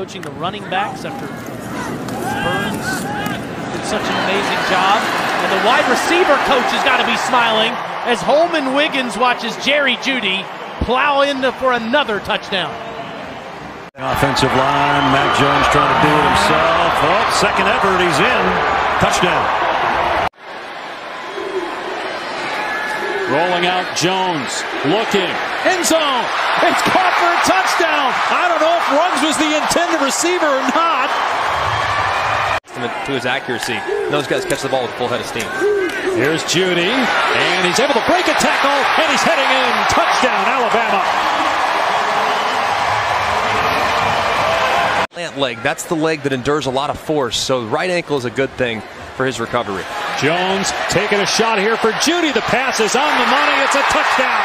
coaching the running backs after Burns did such an amazing job. And the wide receiver coach has got to be smiling as Holmon Wiggins watches Jerry Jeudy plow in for another touchdown. Offensive line, Mac Jones trying to do it himself. Oh, second effort, he's in. Touchdown. Rolling out Jones, looking, end zone. It's caught for a touchdown. I don't know if Ruggs was the intended receiver or not. To his accuracy, those guys catch the ball with a full head of steam. Here's Jeudy. and he's able to break a tackle, and he's heading in. Touchdown, Alabama. Plant leg, that's the leg that endures a lot of force, so right ankle is a good thing for his recovery. Jones taking a shot here for Jeudy. The pass is on the money. It's a touchdown.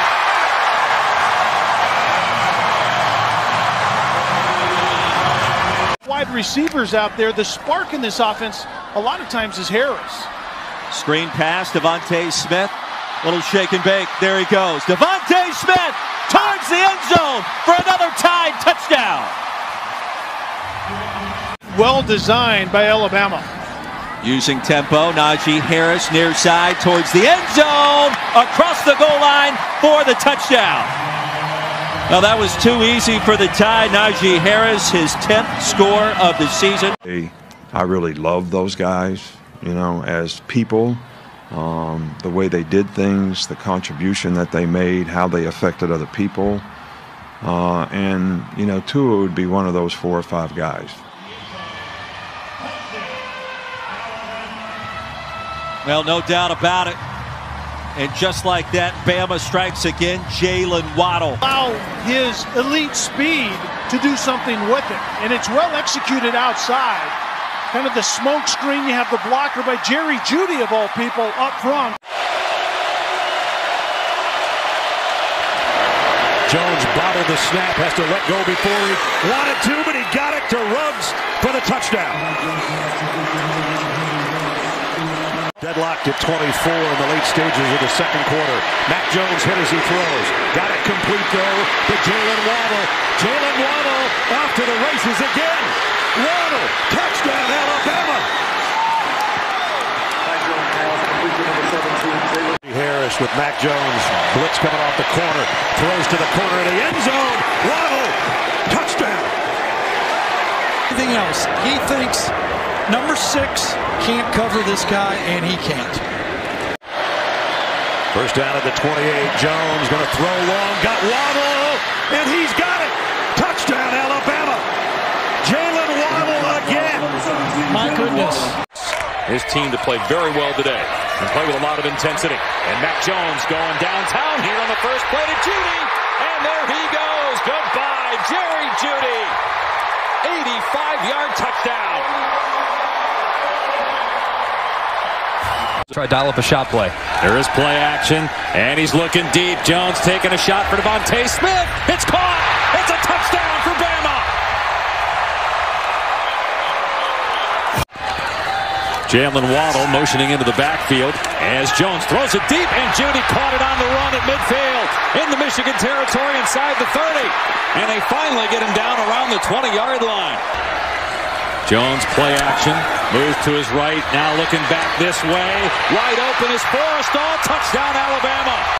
Wide receivers out there, the spark in this offense a lot of times is Harris. Screen pass, DeVonta Smith. Little shake and bake. There he goes. DeVonta Smith towards the end zone for another tied touchdown. Well designed by Alabama. Using tempo, Najee Harris near side towards the end zone, across the goal line for the touchdown. Now that was too easy for the tie. Najee Harris, his 10th score of the season. I really love those guys, you know, as people, um, the way they did things, the contribution that they made, how they affected other people. Uh, and, you know, Tua would be one of those four or five guys. Well, no doubt about it. And just like that, Bama strikes again. Jaylen Waddle. Allow his elite speed to do something with it. And it's well executed outside. Kind of the smoke screen. You have the blocker by Jerry Jeudy, of all people, up front. Jones bobbled the snap, has to let go before he wanted to, but he got it to Ruggs for the touchdown. Deadlocked at 24 in the late stages of the second quarter. Mac Jones hit as he throws. Got it complete though to Jaylen Waddle. Jaylen Waddle off to the races again. Waddle, touchdown Alabama. Harris with Mac Jones. Blitz coming off the corner. Throws to the corner of the end zone. Waddle, touchdown. Anything else? He thinks number six can't cover this guy, and he can't. First down at the 28. Jones going to throw long. Got Waddle, and he's got it. Touchdown, Alabama. Jaylen Waddle again. My goodness. His team to play very well today and play with a lot of intensity. And Mac Jones going downtown here on the first play to Jeudy. And there he goes. Goodbye, Jerry Jeudy. 85-yard touchdown. Try dial up a shot play. There is play action, and he's looking deep. Jones taking a shot for DeVonta Smith. It's caught. It's a touchdown for Bama. Jaylen Waddle motioning into the backfield as Jones throws it deep, and Jeudy caught it on the run at midfield in the Michigan territory inside the 30. And they finally get him down around the 20-yard line. Jones play action, moves to his right, now looking back this way. Wide open is Forristall touchdown Alabama.